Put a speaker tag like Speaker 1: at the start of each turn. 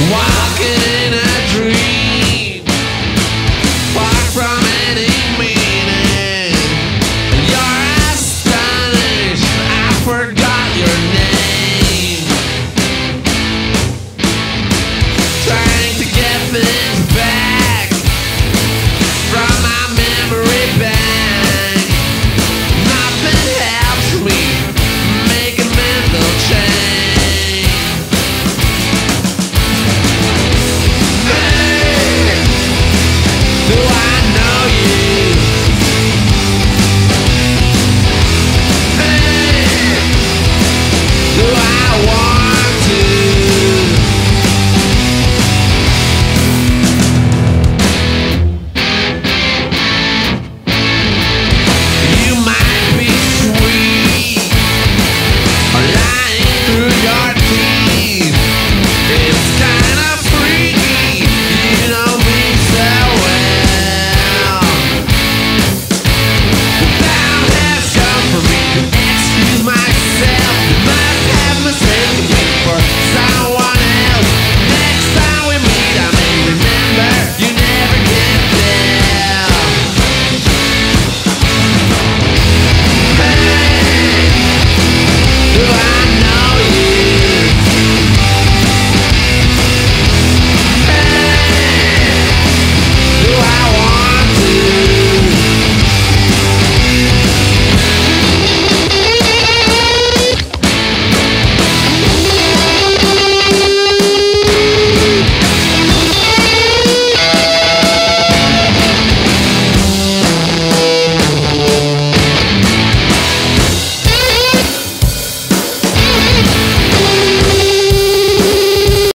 Speaker 1: Walking in